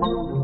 you